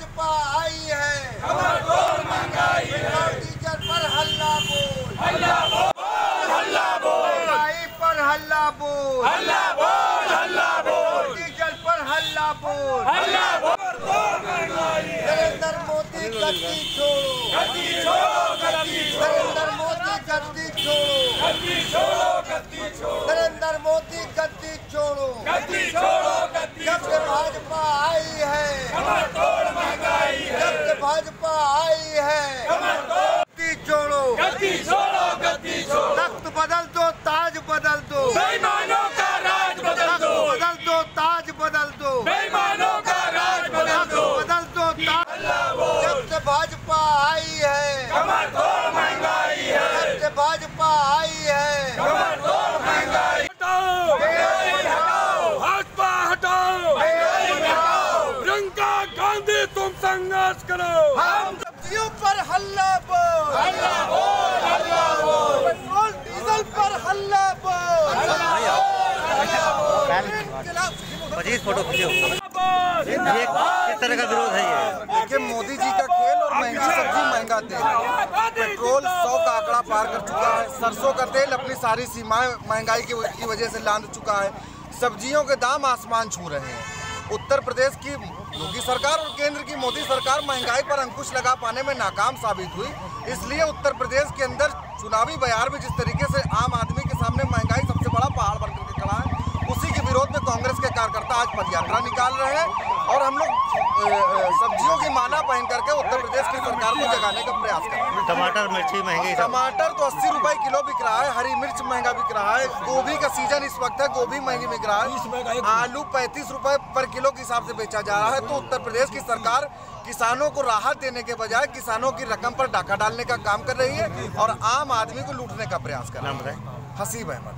भाजपा आई है। खबर को मंगाई है। टीचर पर हल्ला बोल। हल्ला बोल हल्ला बोल। आई पर हल्ला बोल। हल्ला बोल हल्ला बोल। टीचर पर हल्ला बोल। हल्ला बोल को मंगाई है। नरेंद्र मोदी गद्दी छोड़ो। गद्दी छोड़ो गद्दी छोड़ो। नरेंद्र मोदी गद्दी छोड़ो। गद्दी छोड़ो गद्दी छोड़ो। नरेंद्र मोदी गद्दी छोड़ो। गद्दी छोड़ो। भाजपा आई है। गति छोड़ो। गति छोड़ो गति छोड़ो। तख्त बदल दो ताज बदल दो। बेईमानों का राज बदल तख्त दो बदल दो ताज बदल दो बेईमानों का राज बदल तख्त दो बदल दो ताज जब से भाजपा आई है कमर तोड़ महँगाई है जब से भाजपा आई है कमर तोड़ महँगाई हटाओ हटाओ भाजपा हटाओ प्रियंका गांधी तुम संघर्ष करो। हम सब्जियों पर हल्ला बोल। हल्ला बोल हल्ला बोल। पेट्रोल डीजल पर हल्ला बोल। पच्चीस फ़ोटो खींचो। ये किस तरह का विरोध है ये? देखिए मोदी जी का खेल और महँगी सब्ज़ी महँगा तेल। पेट्रोल सौ का आंकड़ा पार कर चुका है। सरसों का तेल अपनी सारी सीमाएँ महँगाई की की वजह से लांद चुका है। सब्जियों के दाम आसमान छू रहे हैं। उत्तर प्रदेश की योगी सरकार और केंद्र की मोदी सरकार महँगाई पर अंकुश लगा पाने में नाकाम साबित हुई। इसलिए उत्तर प्रदेश के अंदर चुनावी बयार में जिस तरीके से आम आदमी के सामने महँगाई सबसे बड़ा पहाड़ बनकर के खड़ा है, उसी के विरोध में कांग्रेस के कार्यकर्ता आज पदयात्रा निकाल रहे हैं और हम लोग सब्जियों की माला पहन करके प्रदेश की सरकार को जगाने का प्रयास कर रहे हैं। टमाटर मिर्ची महँगी टमाटर तो अस्सी रुपए किलो बिक रहा है हरी मिर्च महँगा बिक रहा है गोभी का सीज़न इस वक्त है गोभी महँगी बिक रहा है। आलू पैंतीस रुपए पर किलो के हिसाब से बेचा जा रहा है। तो उत्तर प्रदेश की सरकार किसानों को राहत देने के बजाय किसानों की रकम पर डाका डालने का काम कर रही है और आम आदमी को लूटने का प्रयास कर रहा है। हसीब अहमद।